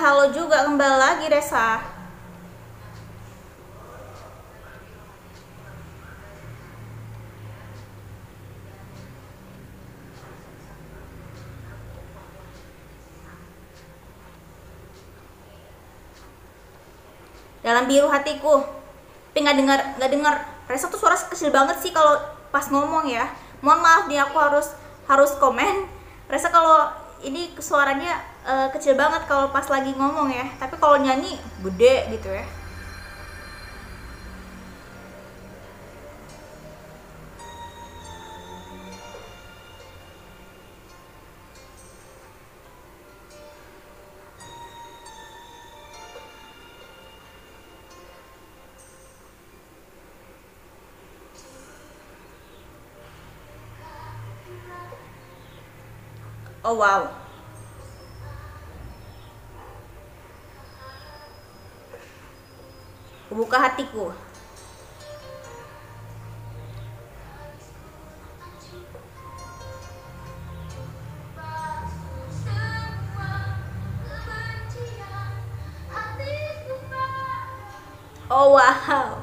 halo juga kembali lagi Resa. Dalam biru hatiku, tapi nggak dengar nggak dengar. Resa tuh suara kecil banget sih kalau pas ngomong ya. Mohon maaf nih aku harus harus komen. Resa kalau ini suaranya uh, kecil banget kalau pas lagi ngomong ya tapi kalau nyanyi gede gitu ya Oh wow. Buka hatiku. Oh wow.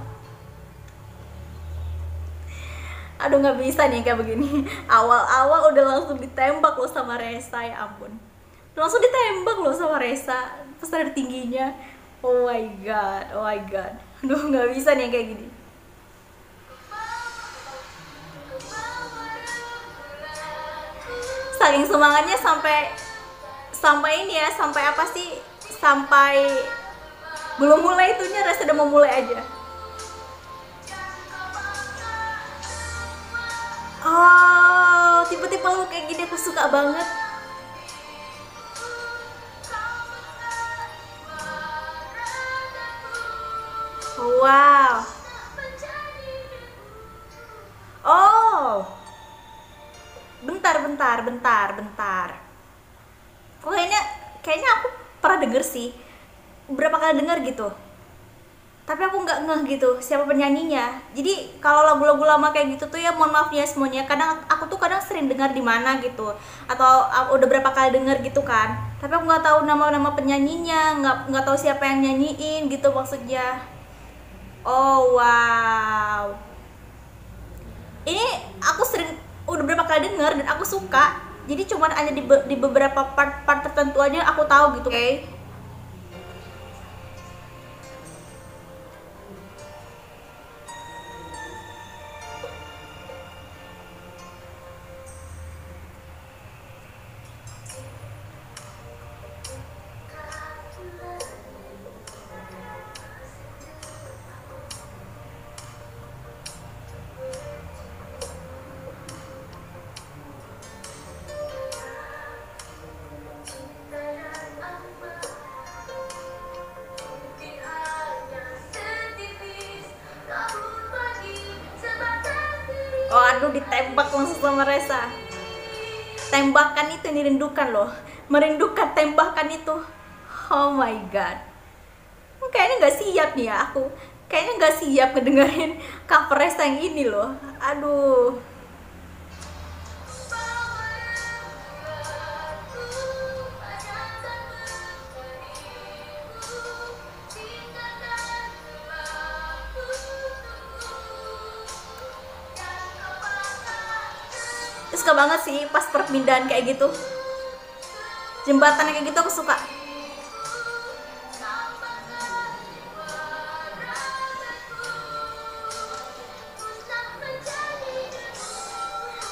Aduh nggak bisa nih kayak begini. Awal-awal udah langsung ditembak loh sama Resa ya ampun. Langsung ditembak loh sama Resa pas ada tingginya oh my god oh my god. Aduh nggak bisa nih kayak gini. Saking semangatnya sampai sampai ini ya sampai apa sih? Sampai belum mulai itunya Resa udah mau mulai aja. Oh tipe-tipe lu kayak gini aku suka banget wow. Oh. Bentar bentar bentar bentar. Kok kayaknya kayaknya aku pernah denger sih. Berapa kali denger gitu. Tapi aku nggak ngeh gitu siapa penyanyinya. Jadi kalau lagu-lagu lama kayak gitu tuh ya mohon maaf ya semuanya. Kadang aku tuh kadang sering dengar di mana gitu. Atau udah berapa kali denger gitu kan. Tapi aku nggak tahu nama-nama penyanyinya nggak nggak tahu siapa yang nyanyiin gitu maksudnya oh wow. Ini aku sering udah berapa kali denger dan aku suka. Jadi cuman hanya di, be, di beberapa part-part tertentu aja aku tahu gitu. Okay? Aduh ditembak langsung sama Resa tembakan itu dirindukan loh. Merindukan tembakan itu. Oh my god. Kayaknya nggak siap nih ya aku. Kayaknya nggak siap ngedengerin cover Resa yang ini loh. Aduh suka banget sih pas perpindahan kayak gitu. Jembatan kayak gitu aku suka.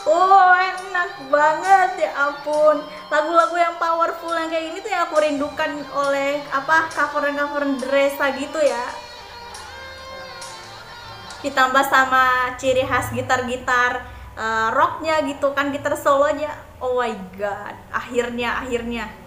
Oh enak banget ya ampun. Lagu-lagu yang powerful yang kayak gini tuh yang aku rindukan oleh apa cover-cover Dresa gitu ya. Ditambah sama ciri khas gitar-gitar uh, rocknya gitu kan gitar solonya. Oh my god. Akhirnya akhirnya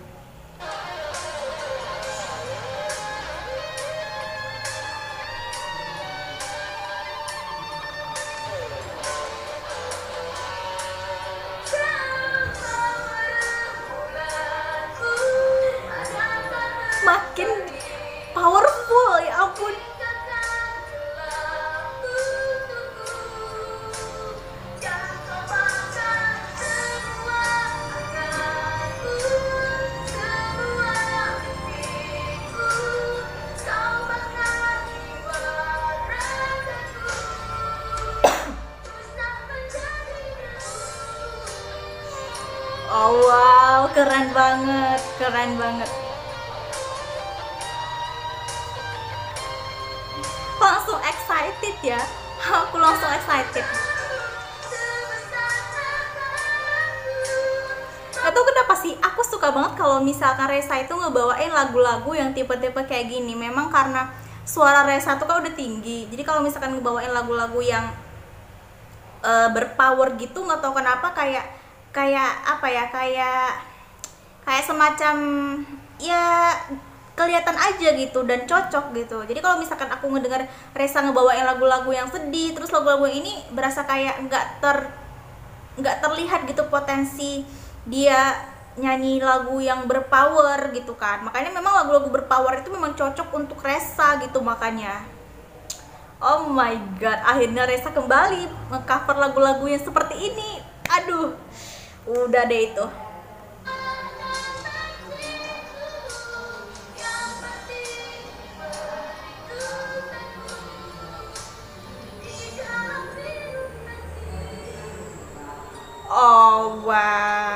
keren banget keren banget. Langsung excited ya. Aku langsung excited. Atau kenapa sih aku suka banget kalau misalkan Reza itu ngebawain lagu-lagu yang tipe-tipe kayak gini. Memang karena suara Reza tuh kan udah tinggi. Jadi kalau misalkan ngebawain lagu-lagu yang uh, berpower gitu nggak tahu kenapa kayak kayak apa ya kayak kayak semacam ya kelihatan aja gitu dan cocok gitu. Jadi kalau misalkan aku ngedengar Reza ngebawain lagu-lagu yang sedih terus lagu-lagu ini berasa kayak nggak ter nggak terlihat gitu potensi dia nyanyi lagu yang berpower gitu kan. Makanya memang lagu-lagu berpower itu memang cocok untuk Reza gitu makanya. Oh my god akhirnya Reza kembali ngecover lagu-lagu yang seperti ini. Aduh udah deh itu Oh wow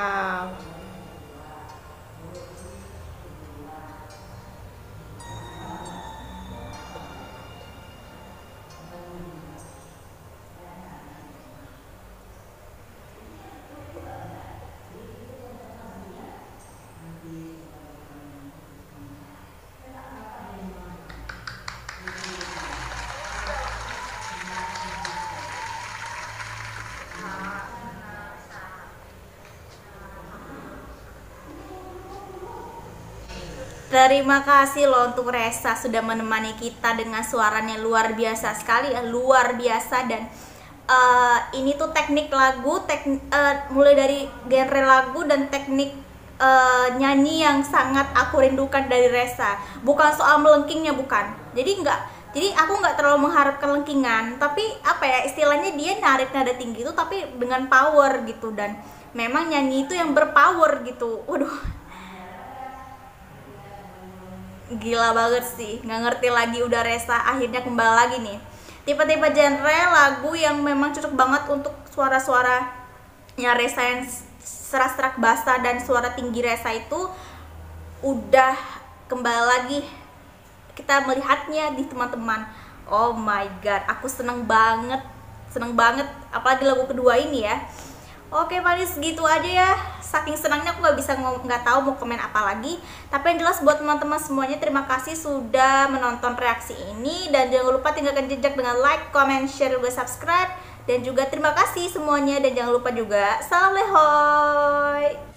Terima kasih loh untuk Resa sudah menemani kita dengan suaranya luar biasa sekali, eh, luar biasa dan uh, ini tuh teknik lagu, teknik uh, mulai dari genre lagu dan teknik uh, nyanyi yang sangat aku rindukan dari Resa. Bukan soal melengkingnya bukan. Jadi enggak jadi aku nggak terlalu mengharapkan lengkingan tapi apa ya istilahnya dia narik nada tinggi itu tapi dengan power gitu dan memang nyanyi itu yang berpower gitu waduh gila banget sih. Nggak ngerti lagi udah resa akhirnya kembali lagi nih. Tipe-tipe genre lagu yang memang cocok banget untuk suara-suara yang resa yang serak-serak basah dan suara tinggi resa itu udah kembali lagi. Kita melihatnya di teman-teman. Oh my god aku seneng banget seneng banget. Apalagi lagu kedua ini ya oke paling segitu aja ya. Saking senangnya aku nggak bisa nggak tahu mau komen apa lagi. Tapi yang jelas buat teman-teman semuanya terima kasih sudah menonton reaksi ini. Dan jangan lupa tinggalkan jejak dengan like, comment, share, juga subscribe. Dan juga terima kasih semuanya. Dan jangan lupa juga salam lehoy